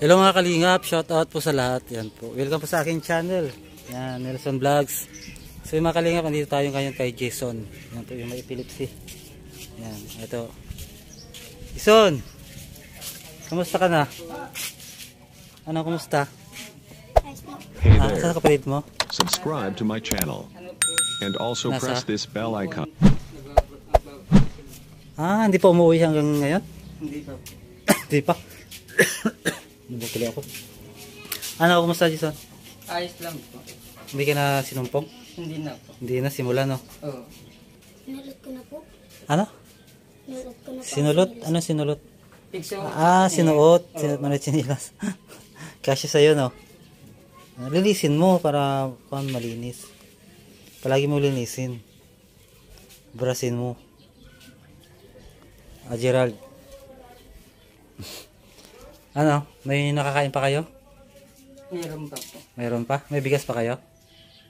Hello mga kalingap, shout out po sa lahat. Yan po. Welcome po sa aking channel. Yan, Nelson Vlogs. So yung mga kalingap, andito tayo ngayon kay Jason. Yan po yung may epilepsy. Yan, ito. Jason! Kamusta ka na? Ano, kumusta? Hey Ah, saan there, kapatid mo? subscribe to my channel. And also Nasa? press this bell icon. Ah, hindi pa umuwi hanggang ngayon? Hindi pa. Hindi pa. Nabukuli ako. Ano, kumusta Jason? Ayos lang po. Hindi ka na sinumpong? Hindi na po. Hindi na, simula no? Oo. Sinulot ko na po. Ano? Sinulot ko na po. Sinulot? Ano sinulot? Pigso. Ah, sinuot. Sinuot mo na chinilas. Kasi sa'yo, no? Lilisin mo para pan malinis. Palagi mo linisin. Brasin mo. Ah, Gerald. ano? May nakakain pa kayo? Meron pa po. Mayroon pa? May bigas pa kayo?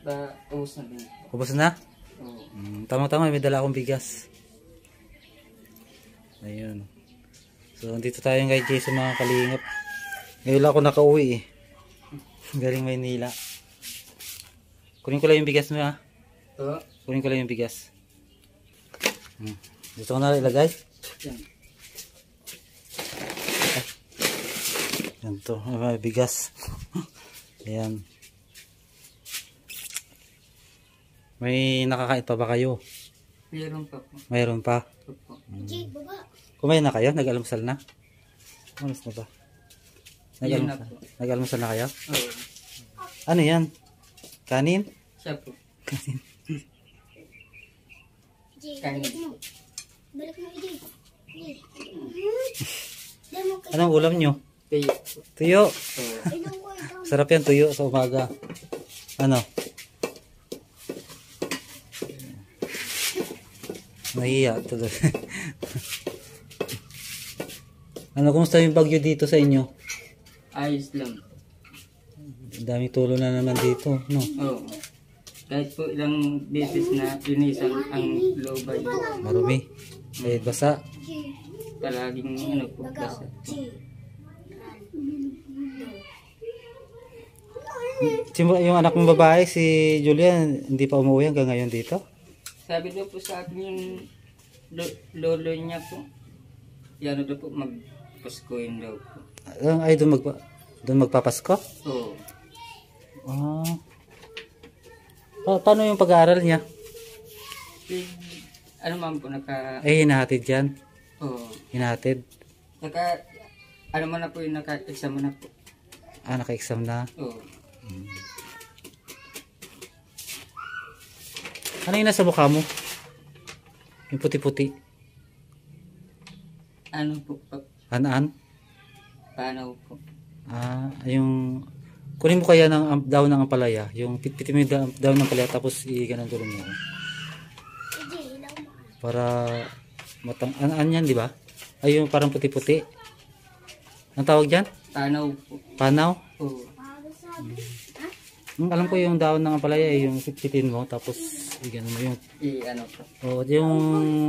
Ba, ubos na din po. Ubus na? Oo. Mm, Tama-tama, may dala akong bigas. Ayun. So, dito tayo kay Jason mga kalingap. Ngayon ako nakauwi eh. Galing Maynila. Kunin ko lang yung bigas mo ha. Oo. Kunin ko lang yung bigas. Hmm. Dito ko na ilagay. Yan. Yan to. May bigas. Ayan. May nakakain pa ba kayo? Meron pa po. Mayroon pa. Opo. Baba. Kumain na kayo? Nag-almusal na? Umalis na ba? Nag-almusal, po. nag-almusal na kayo? Oo. Ano yan? Kanin? Siya po. Jay, Kain. balik mo. Anong ulam nyo? Tuyo. Tuyo. Sarap yan tuyo sa umaga. Ano? Nahiya tuloy. ano, kumusta yung bagyo dito sa inyo? Ayos lang. Ang Dami tulo na naman dito, no? Oo. Kahit po ilang beses na linisan ang lobay. Marumi. Kahit basa. Jay. Palaging ano po. Bagaw. Simula yung anak mong babae, si Julian, hindi pa umuwi hanggang ngayon dito? Sabi daw po sa akin yung lo- lolo niya po. Yan daw po magpaskuin daw po. Ah, Ay, doon, magpa doon magpapasko? Oo. Ah. Pa- paano yung pag-aaral niya? Eh, ano man po naka... Ay, hinahatid yan. Oo. Hinahatid. Naka... Ano man na po yung naka-exam na po. Ah, naka-exam na. Oo. Ano yung nasa mukha mo? Yung puti-puti. Ano po? Pa, An-an? paano po? Ah, yung... Kunin mo kaya ng um, daw ng ampalaya. Yung pitpitin mo yung da- daw ng ampalaya tapos i-ganon gulong mo. Para matang... An-an yan, di ba? Ay, yung parang puti-puti. Ang tawag dyan? Tanaw po. Panaw? Oo. Hmm, alam ko yung daon ng ampalaya, eh, yung pitpitin mo tapos i-ganon mo yung... I ano po. Oh, yung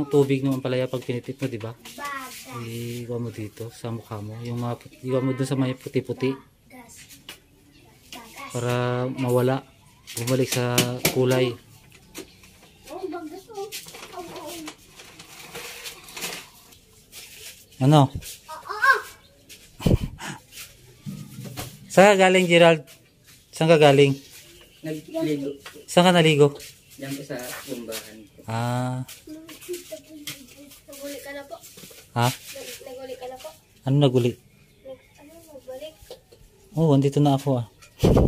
tubig ng ampalaya pag pinipit mo, di ba? Iwa mo dito sa mukha mo. Yung mga iwa mo dun sa may puti-puti para mawala. Bumalik sa kulay. Ano? Ka galing, Gerald? Saan ka galing? Nagligo. Saan ka naligo? Yan po sa bumbahan. Ah, Naguli ka na po. ha? Nag- Naguli ka na po. Ano naguli? Nag- Ano, nagbalik? Oh, andito na ako ah. Punta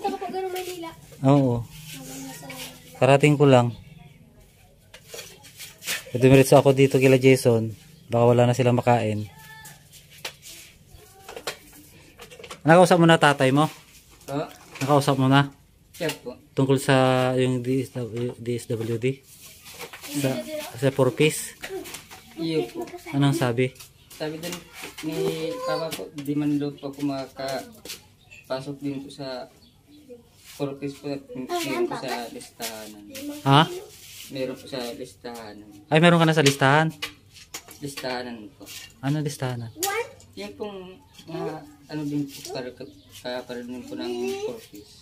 ka pa gano'ng Manila. Oo, karating ko lang. Dumiretso ako dito kila Jason. Baka wala na silang makain. Nakausap mo na tatay mo? Oo. Nakausap mo na? Siya po. Tungkol sa yung DSW, DSWD? Sa, sa 4 piece? Iyo po. Anong sabi? Sabi din ni Papa po, di man daw po ako makapasok din po sa purpose po at meron po sa listahan. Ha? Meron po sa listahan. Ay, meron ka na sa listahan. Listahan po. Ano listahan? Yan pong mga ano din po para, para, para din po ng purpose.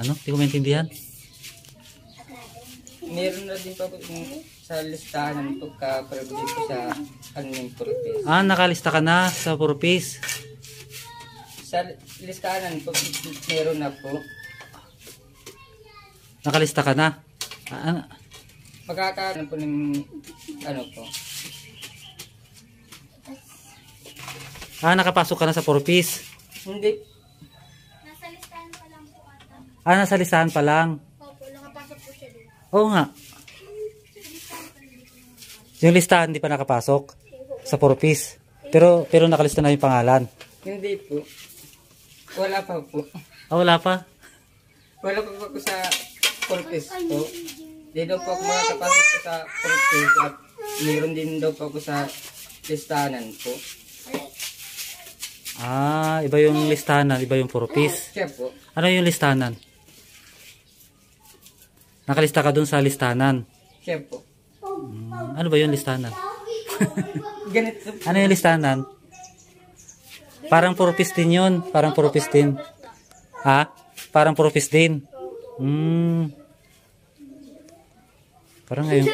Ano? Hindi ko maintindihan. Meron na din pa po yung sa listahan po ka para din po sa ano ng purpose. Ah, nakalista ka na sa purpose. Sa listahan po, meron na po. Nakalista ka na. Ah, ano? Magkakaroon po ng ano po. Ah, nakapasok ka na sa purpose. Hindi. Nasa listahan pa lang po ata. Ah, nasa listahan pa lang. Opo, nakapasok po siya doon. Oo nga. Yung listahan hindi pa nakapasok sa purpose. Pero pero nakalista na yung pangalan. Hindi po. Wala pa po. Ah, wala pa. Wala pa po sa purpose po. Di daw po ako makakapasok sa purpose at meron din daw po ako sa listahanan po. Ah, iba yung listahan, iba yung purpose. Siya po. Ano yung listahanan? Nakalista ka dun sa listahanan. Siya po. Hmm, ano ba yung listahanan? Ganito. Ano yung listahanan? Parang purpose din yun. Parang purpose din. Ha? Parang purpose din. Hmm. Parang ngayon.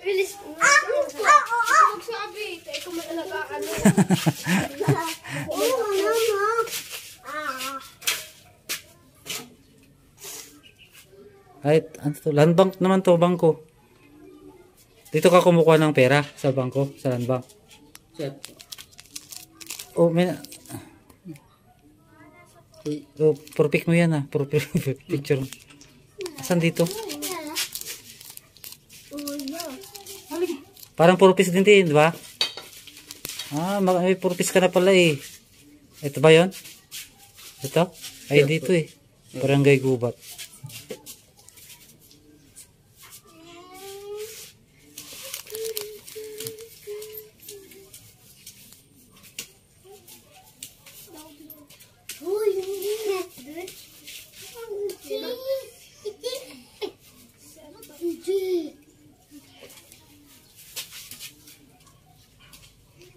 Bilis po. Magsabi. Kaya ko Kahit, ano to? Land bank naman to, bangko. Dito ka kumukuha ng pera sa bangko, sa land bank. Po. Oh, may... Oh, purpic mo yan ah. Purpic picture. mo. Asan dito? Parang purpose din din, di ba? Ah, may purpose ka na pala eh. Ito ba yon? Ito? Ay, dito eh. Barangay Gubat.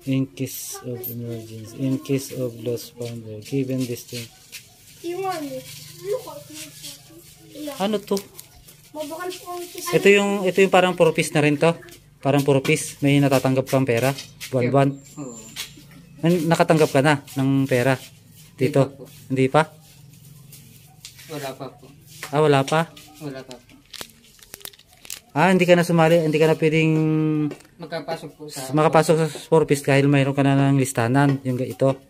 In case of emergency, in case of lost founder, given distance. Iwan. Ano to? Ito yung, ito yung parang purpose na rin to. Parang purpose. May natatanggap kang pera. Buwan-buwan. Oo. Nakatanggap ka na ng pera. Dito. Hindi pa? Wala pa po. Ah, wala pa? Wala pa po. Ah, hindi ka na sumali. Hindi ka na pwedeng Magkapasok po sa... makapasok sa purpose dahil mayroon ka na ng listanan. Yung ito. Po.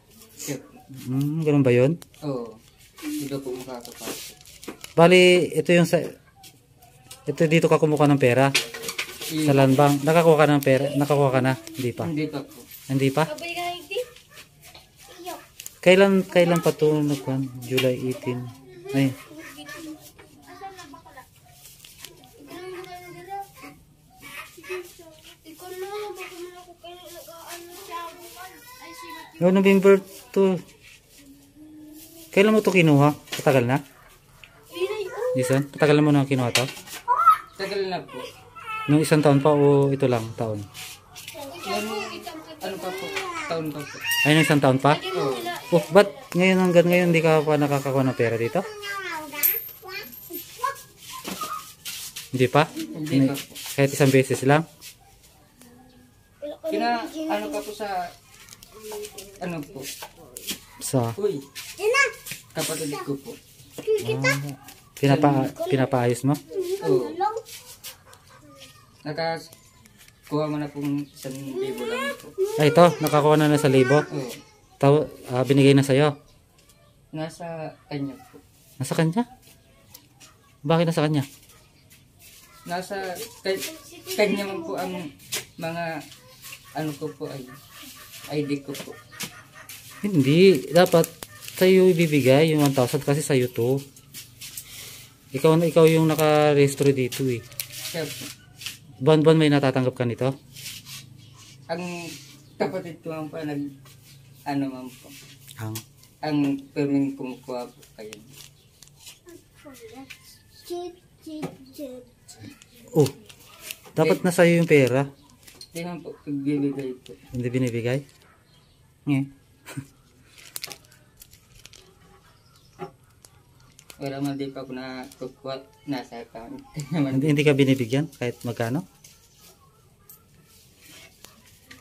Hmm, ganun ba yun? Oo. Hindi po makakapasok. Bali, ito yung sa... Ito dito ka kumuha ng pera. Sa land bank. Nakakuha ka ng pera. Nakakuha ka na. Hindi pa. Hindi pa po. Hindi pa? Kailan kailan pa to nagkuhan? July 18. Ay, Asan na bakla? Ikaw na dala. Ikaw na, baka mo na ako kayo nag-aano siya bukan. Ay, sino? No, November to. Kailan mo to kinuha? Katagal na? Inay. Isan? Katagal na mo na kinuha to? Tagal na po. Nung isang taon pa o ito lang taon? Ano pa po? Taon pa po. Ay, nung isang taon pa? Oo. Oh, ba't ngayon hanggang ngayon hindi ka pa nakakakuha ng pera dito? Hindi pa? Hindi pa po. Kahit isang beses lang? Kina, ano pa po sa... Ano po? Sa Uy. Kapatid ko po. ah, pinapa, pinapaayos mo? Oo. Naka... Kuha mo na pong isang libo lang po. Ay, ito. Nakakuha na na sa libo. Oo. Taw, ah, binigay na sa'yo. Nasa kanya po. Nasa kanya? Bakit nasa kanya? Nasa... Kay, kanya man po ang mga... Ano ko po ay... ID ko po. Hindi. Dapat sa'yo ibibigay yung 1,000 kasi sa'yo to. Ikaw, na ikaw yung nakarehistro dito eh. Kaya po. Buwan-buwan may natatanggap ka nito? Ang kapatid ko man po nag... Ano man po. Ang. Ang perming kumukuha po kayo. Oh. Dapat nasa iyo yung pera. Hindi man po pagbibigay po. Hindi binibigay. Nge. Wala man di pa ako nakukuha nasa account. Hindi, hindi ka binibigyan kahit magkano?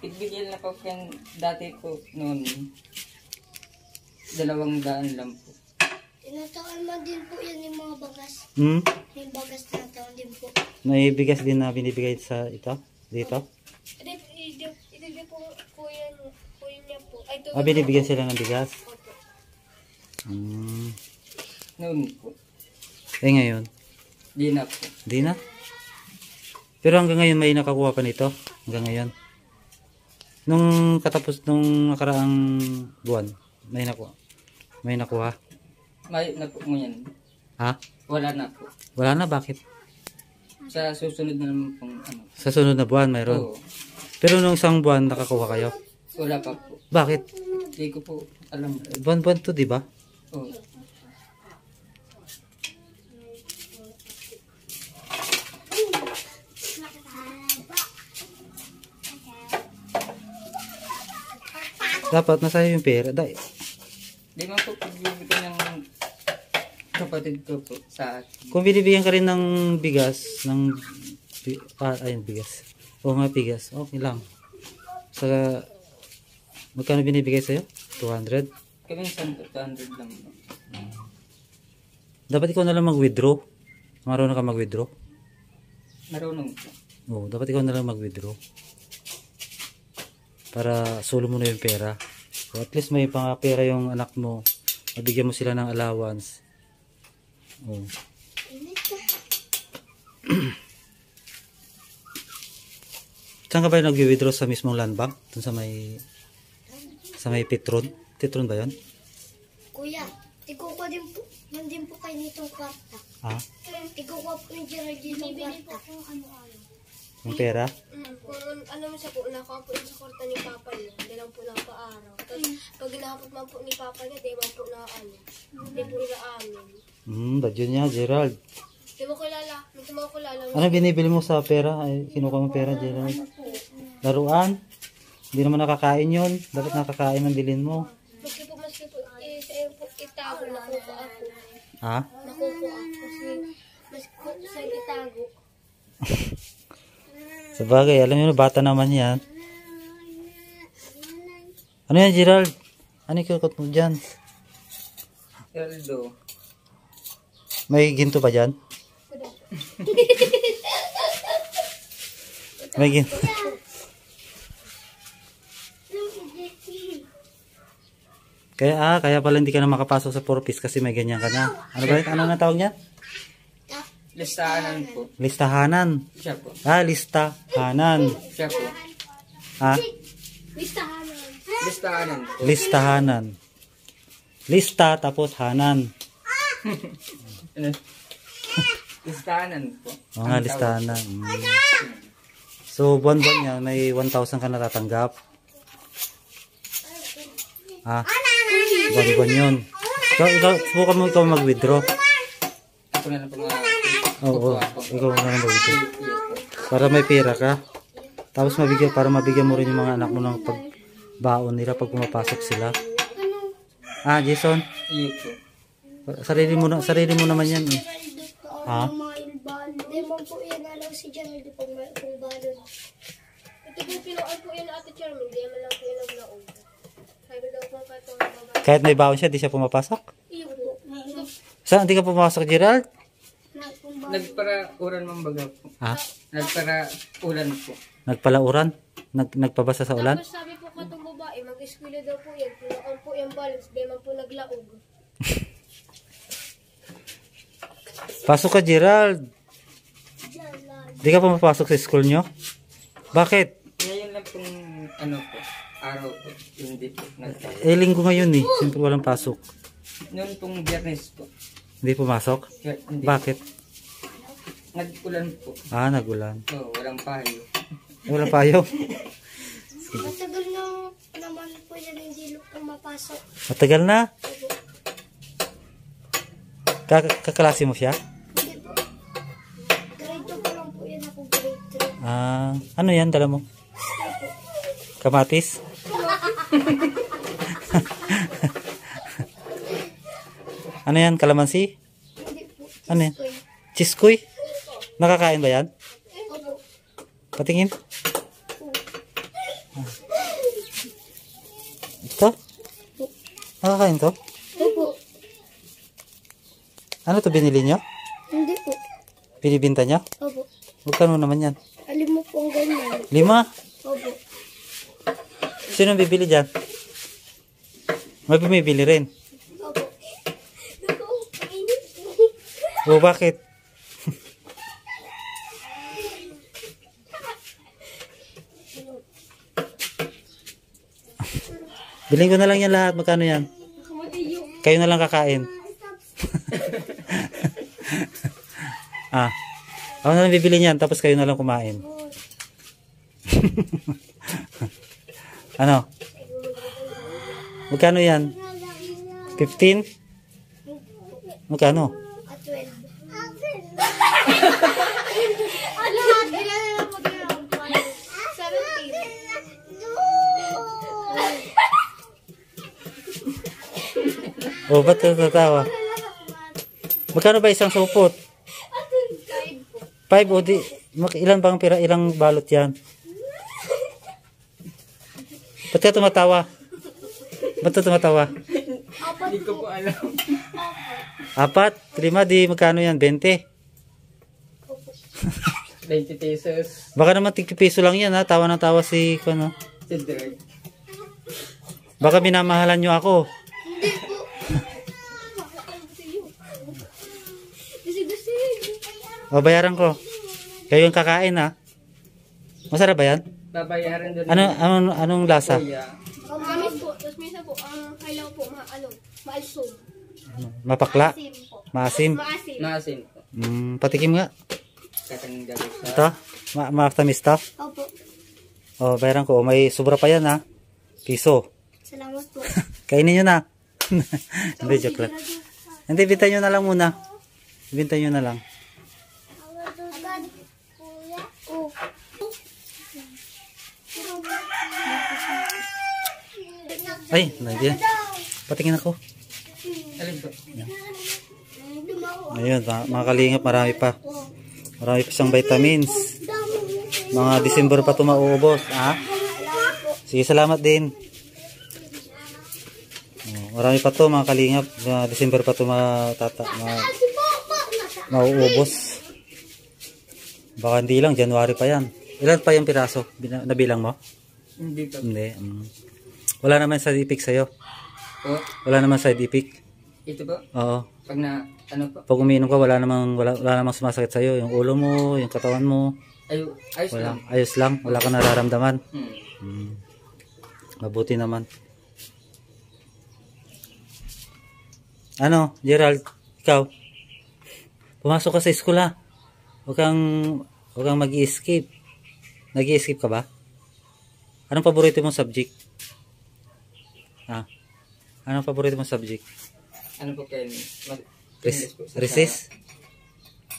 Pigbigyan na po kan dati po noon. Dalawang daan lang po. Tinataon man din po yan yung mga bagas. Hmm? Yung bagas tinataon din po. May bigas din na binibigay sa ito? Dito? Hindi po po yan, po yun niya po. Ay, Ah, binibigyan sila ng bigas? Hmm. Noon po. Eh ngayon? Di na po. Di na? Pero hanggang ngayon may nakakuha pa nito? Hanggang ngayon? Nung katapos nung nakaraang buwan, may nakuha. May nakuha. May na po ngayon. Ha? Wala na po. Wala na, bakit? Sa susunod na naman pong ano. Sa sunod na buwan mayroon. Oo. Pero nung isang buwan nakakuha kayo. Wala pa po. Bakit? Hindi ko po alam. Buwan-buwan to, di ba? Oo. Dapat nasa iyo yung pera. Dahil, Di man po pagbibigyan ng kapatid ko po sa akin. kung binibigyan ka rin ng bigas, ng, ah, ayun, bigas. O nga bigas, okay lang. Sa, magkano binibigay sa'yo? 200? Kaminsan po 200 lang. Dapat ikaw na lang mag-withdraw. Marunong ka mag-withdraw. Marunong po. Oo, dapat ikaw na lang mag-withdraw. Para sulo mo na yung pera. So, at least may pang pera yung anak mo. Mabigyan mo sila ng allowance. Oo. Saan ka ba yung nag-withdraw sa mismong land bank? Dun sa may sa may Petron? Petron ba yun? Kuya, ikukuha din po, din po kayo nitong kwarta. Ah, Ikukuha po ni Gerald yung kwarta. yung pera? Mm, kung ano mo siya po, nakuha po sa kwarta ni Papa niya, hindi lang po napaaraw. Tapos, pag nakapot man po ni Papa niya, di man po na ano, di po na amin. Hmm, badyo niya, Gerald. Di mo kilala, hindi mo kilala. Ano binibili mo sa pera? Ay, kinuha mo pera, Gerald. Laruan? Hindi naman nakakain yun. Dapat nakakain ang bilin mo. Maski po, maski po, eh, sa iyo po, itago, nakuha ako. Ha? Nakuha ako. Kasi, maski sa itago. Sa bagay, alam niyo, bata naman yan. Ano yan, Gerald? Ano yung kukot mo dyan? Geraldo, May ginto pa dyan? May ginto. Kaya ah, kaya pala hindi ka na makapasok sa purpose kasi may ganyan ka na. Ano ba? Ano na tawag niya? listahanan po. Listahanan. Siya po. Ah, listahanan. Siya po. Ha? Listahanan po. Listahanan. Lista tapos hanan. Ano? listahanan po. Mga nga, listahanan. Mm. So, buwan-buwan niya, may 1,000 ka natatanggap. Ha? Buwan-buwan yun. Ikaw, ikaw, subukan mo ikaw mag-withdraw. Ako na lang po mga Oo, oo. ikaw na lang mag-withdraw. Para may pera ka. Tapos mabigyan, para mabigyan mo rin yung mga anak mo ng pagbaon nila pag pumapasok sila. Ah, Jason, Iya po. Sarili mo, na, sarili mo naman yan eh. Ha? Hindi mo po yan alaw si Gerald kung, kung balon. Ito po, yun ate Charmin, di naman lang po yun naglaog. Sabi daw po ka itong babae. Kahit may baon siya, di siya pumapasok. Iyo po. Saan, di ka pumasok, Gerald? Nagpara uran mang baga po. Ha? Nagpara ulan po. Nagpalauran? Nag, nagpabasa sa ulan? Tapos sabi po ka itong babae, mag-eskwila daw po yan. Pinuan po yung balance, di man po naglaog. Pasok ka, Gerald. Di ka pumapasok sa school nyo? Bakit? Yun lang pong ano po. Araw po. Hindi po. Nagpara. Eh, linggo ngayon eh. Siyempre walang pasok. Noon pong biyernes po. Hindi pumasok? Kaya hindi. Bakit? Nag-ulan po. Ah, nagulan. Oo, walang payo. Eh, walang payo. Matagal na naman po yan hindi po mapasok. Matagal na. Kak kaklase mo siya? Hindi po. Grade 2 pa lang po yan ako grade 3. Ah, ano yan dala mo? Kamatis? ano yan? Kalamansi? Hindi po. Ano yan? Uy. Chiskuy? Nakakain ba yan? Opo. Patingin. Ito? Nakakain to? Ano to binili nyo? Hindi po. Binibinta nyo? Opo. Magkano naman yan? Alim mo po ang ganyan. Lima? Opo. Sino ang bibili dyan? May bumibili rin. Opo. O bakit? Bilhin ko na lang yan lahat. Magkano yan? Kayo na lang kakain. Ah. Ako na lang bibili niyan tapos kayo na lang kumain. ano? Magkano yan? 15? Magkano? At 12. Ano lahat? Ilan na lang mag 17. O, ba't natatawa? Magkano ba isang supot? Five o di, ilan bang pira, ilang balot yan? Ba't ka tumatawa? Ba't ka tumatawa? Hindi ko po alam. Apat, lima, di magkano yan? 20? 20 pesos. Baka naman tigpiso lang yan ha, tawa ng tawa si, ano. Sa drag. Baka minamahalan nyo ako. O, bayaran ko. Kayo yung kakain ha. Masarap ba yan? Babayaran doon. Ano, anong, anong lasa? Kuya. Kamis po, tapos minsan po, ang kailangan po, ma, ano, maalsog. Mapakla? Maasim? Maasim. Maasin po. Mm, patikim nga. Katang gabi sa... Ito? Ma matamis to? Opo. O, bayaran ko. O, may sobra pa yan ha. Piso. Salamat po. Kainin nyo na. Hindi, joke lang. Hindi, binta nyo na lang muna. Binta nyo na lang. Agad. Kuya. Oh. Ay, nandiyan. Patingin ako. Alin po? Ayun, mga, kalingap, marami pa. Marami pa siyang vitamins. Mga December pa ito mauubos. Ha? Sige, salamat din. Oh, marami pa to mga kalingap. Mga December pa ito matata, ma, mauubos. Baka hindi lang, January pa yan. Ilan pa yung piraso? Nabilang mo? Hindi po. Hindi. mm. Wala naman side effect sa'yo. Po. Wala naman side effect. Ito po. Oo. Pag na... Ano po? Pag umiinom ka, wala namang, wala, wala namang sumasakit sa'yo. Yung ulo mo, yung katawan mo. Ay, ayos Wala. lang. Ayos lang. Wala kang nararamdaman. Hmm. Hmm. Mabuti naman. Ano, Gerald? Ikaw? Pumasok ka sa ha. Huwag kang, huwag kang mag-i-escape. Nag-i-escape ka ba? Anong paborito mong subject? Ha? Anong paborito mong subject? Ano po kayo? Mag, Res recess?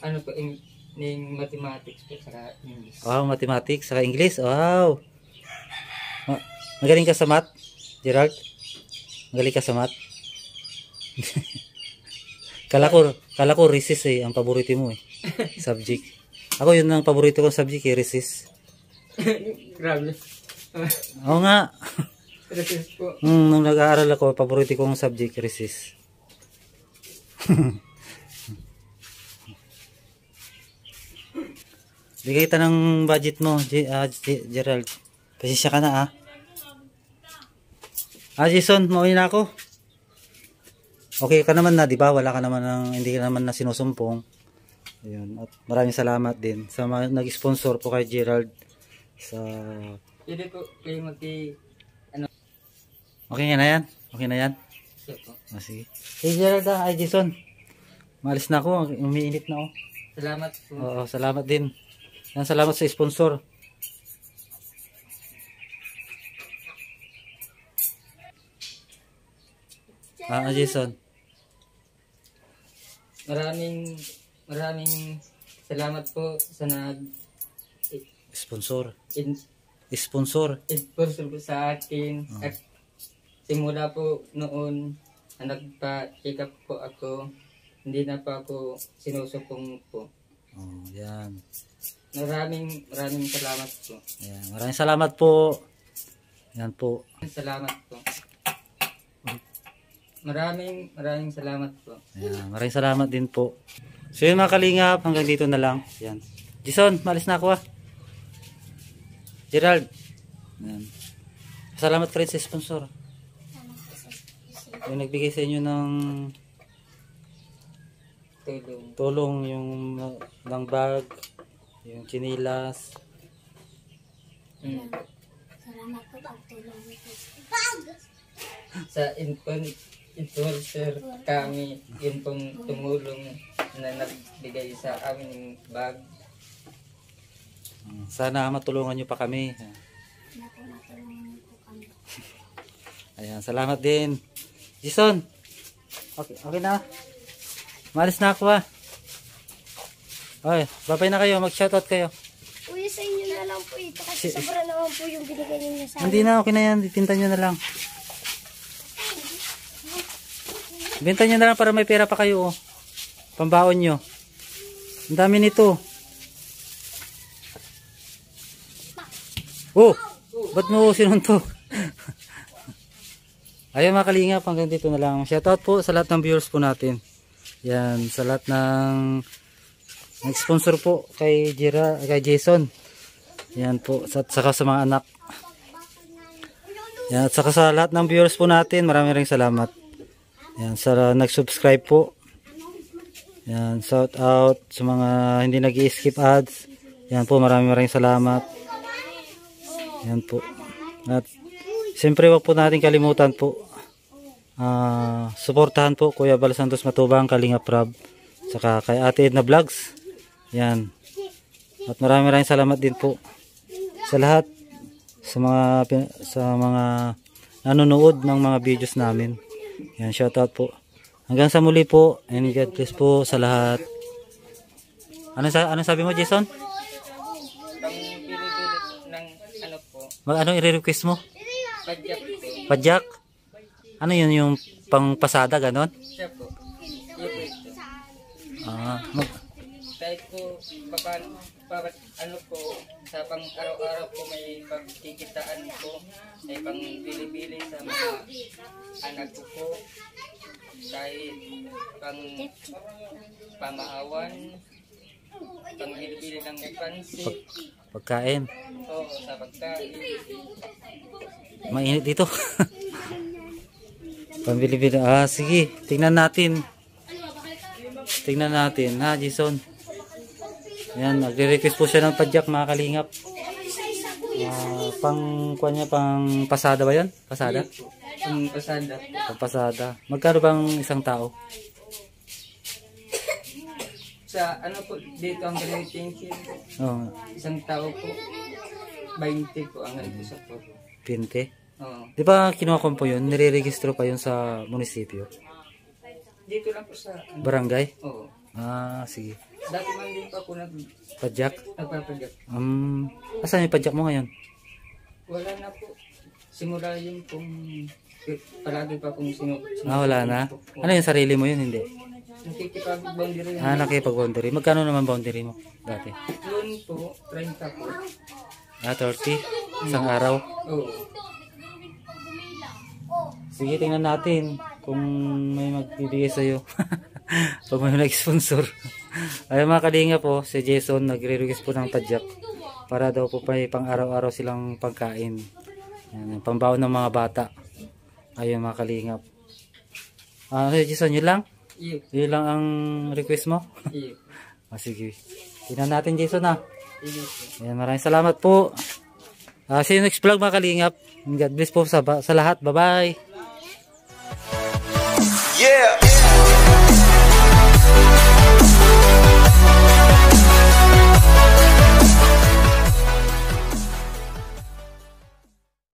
Ano po? In, in mathematics po. Saka English. Wow, mathematics, saka English. Wow. Ma- magaling ka sa math, Gerald? Magaling ka sa math? kala ko, kala ko recess eh, ang paborito mo eh. Subject. Ako yun ang paborito kong subject eh, recess. Grabe. Oo nga. Recess po. Hmm, nung nag-aaral ako, paborito kong subject, recess. Bigay kita ng budget mo, G- ah, G- Gerald. Pasensya ka na ah. Ah, Jason, mauwi na ako. Okay ka naman na, di ba? Wala ka naman ng, hindi ka naman na sinusumpong. Ayun. At maraming salamat din sa mga nag-sponsor po kay Gerald sa Pwede po kayo magki... Okay na yan? Okay na yan? Ah, sige. Hey Gerald ah, ay Jason. Malis na ako, umiinit na ako. Salamat po. Oo, salamat din. Yan, salamat sa sponsor. Ah, ah, Jason. Maraming maraming salamat po sa nag sponsor. in, Sponsor. sponsor po sa akin. At simula po noon, na nagpa-check up po ako, hindi na pa ako sinusupong po. Oh, yan. Maraming maraming salamat po. Ayan. Maraming salamat po. Yan po. Salamat po. Maraming maraming salamat po. Ayan. Maraming salamat din po. So yun mga kalingap, hanggang dito na lang. Yan. Jason, malis na ako ah. Gerald. Yan. Salamat ka rin sa sponsor. Yung nagbigay sa inyo ng Tulong. tulong yung ng bag, yung chinilas. Mm. Salamat po pagtulong mo po. Sa infon influencer kami, yun pong tumulong na nagbigay sa amin ng bag. Sana matulungan nyo pa kami. Matulungan niyo po kami. Ayan, salamat din. Jason. Okay, okay na. Malis na ako ah. Okay, babay na kayo. Mag-shoutout kayo. Uy, sa inyo na lang po ito kasi sobra naman po yung binigay niyo sa Hindi na, okay na yan. Ibinta nyo na lang. Ibinta nyo na lang para may pera pa kayo. Oh. Pambaon nyo. Ang dami nito. Oh! Ba't mo sinuntok? Ayun mga kalingap, hanggang dito na lang. Shoutout po sa lahat ng viewers po natin. Yan, sa lahat ng nag-sponsor po kay Jira, kay Jason. Yan po, at saka sa mga anak. Yan, at saka sa lahat ng viewers po natin, maraming ring salamat. Yan, sa nag-subscribe po. Yan, shout out sa mga hindi nag skip ads. Yan po, maraming maraming salamat. Yan po. At siyempre wag po natin kalimutan po. ah suportahan po Kuya Bal Santos Matubang, Kalinga Prab, saka kay Ate Edna Vlogs. Yan. At maraming maraming salamat din po sa lahat sa mga sa mga nanonood ng mga videos namin. Yan, shoutout po. Hanggang sa muli po and God bless po sa lahat. Ano sa ano sabi mo Jason? Pang pili-pili ng ano po, Mag ano i-request mo? Padyak. Padyak? Ano yun yung pang pasada ganon? Ah, mag, Kahit po, baka, baka ano po, sa pang araw-araw po may pagkikitaan po, may pang bili-bili sa mga anak ko po, kahit pang pamahawan, pang bili-bili ng pansit, pagkain. o sa pagkain. Mainit dito. Pambili-bili. Ah, sige. Tingnan natin. Tingnan natin. Ha, Jason. Yan, nagre-request po siya ng padyak mga kalingap. Ah, pang, kuha niya, pang pasada ba yan? Pasada? Ang pasada. Pang pasada. Magkano bang isang tao? Sa ano po, dito ang gamitin Oh, isang tao po, 20 po ang ganito sa po. 20. Oo. Di ba kinuha ko po yun? Nire-registro pa yun sa munisipyo? Dito lang po sa, ano, Barangay? oo. Ah, sige. Dati man din pa po nag, Padyak? nagpapagat. Um, asan yung padyak mo ngayon? Wala na po. Simula yun pong, palagi pa pong sinu, sinu Ah, wala na? Ano yung sarili mo yun? Hindi. Nakikipag-boundary Ah, nakipag-boundary. Magkano naman boundary mo dati? Yun po, 30 po. Ah, 30? Isang araw? Oo. Sige, tingnan natin kung may magbibigay sa'yo. Pag may nag-sponsor. Ay mga kalinga po, si Jason nagre-request po ng padyak para daw po may pang araw-araw silang pagkain. Yan, pambaon ng mga bata. Ayun mga kalingap. Ah, si Jason, yun lang? Iyo. Yun lang ang request mo? Iyo. Ah, sige. Tingnan natin Jason ah. Iyo. Ayan, maraming salamat po. Ah, see you next vlog mga kalingap. God bless po sa, sa lahat. Bye-bye. Yeah.